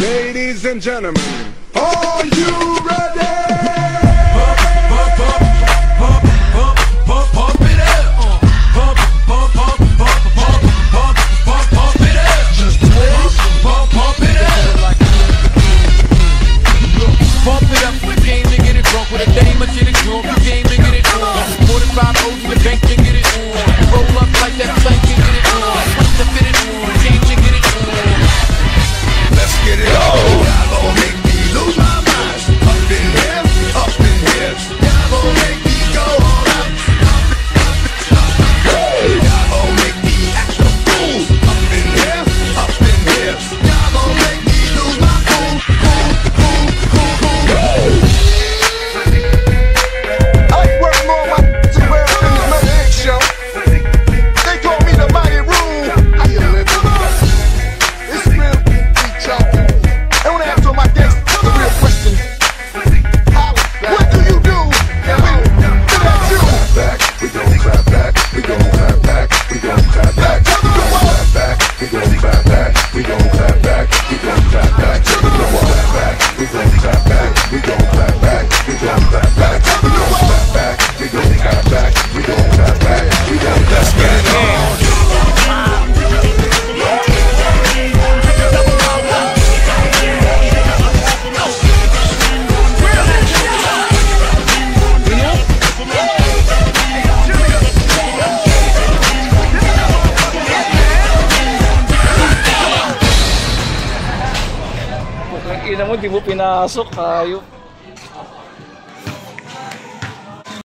Ladies and gentlemen, are you ready? Tingnan mo, di mo pinasok. Hayop.